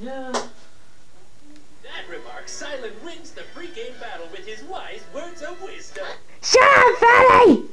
Yeah. That remark, Silent wins the pregame battle with his wise words of wisdom. Shut up, Fatty!